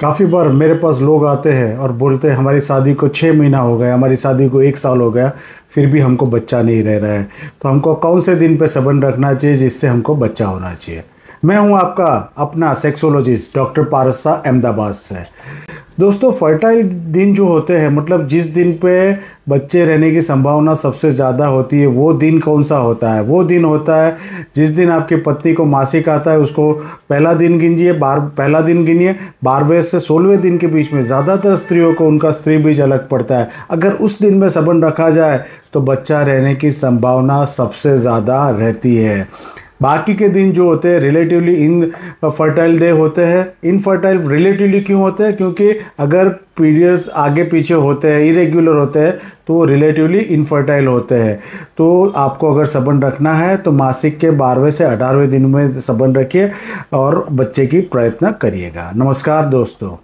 काफ़ी बार मेरे पास लोग आते हैं और बोलते हैं, हमारी शादी को छः महीना हो गया, हमारी शादी को एक साल हो गया, फिर भी हमको बच्चा नहीं रह रहा है। तो हमको कौन से दिन पे संबंध रखना चाहिए जिससे हमको बच्चा होना चाहिए? मैं हूँ आपका अपना सेक्सोलॉजिस्ट डॉक्टर पारसा अहमदाबाद से। दोस्तों फर्टाइल दिन जो होते हैं मतलब जिस दिन पे बच्चे रहने की संभावना सबसे ज़्यादा होती है, वो दिन कौन सा होता है? वो दिन होता है जिस दिन आपकी पत्नी को मासिक आता है, उसको पहला दिन गिनिए, बार, पहला दिन गिनिए, बारहवें से सोलहवें दिन के बीच में ज़्यादातर स्त्रियों को उनका स्त्री बीज अलग पड़ता है। अगर उस दिन में संबंध रखा जाए तो बच्चा रहने की संभावना सबसे ज़्यादा रहती है। बाकी के दिन जो होते हैं रिलेटिवली इन फर्टाइल डे होते हैं। इनफर्टाइल रिलेटिवली क्यों होते हैं? क्योंकि अगर पीरियड्स आगे पीछे होते हैं इरेग्युलर होते हैं तो वो रिलेटिवली इनफर्टाइल होते हैं। तो आपको अगर संबंध रखना है तो मासिक के बारहवें से अठारहवें दिन में संबंध रखिए और बच्चे की प्रयत्न करिएगा। नमस्कार दोस्तों।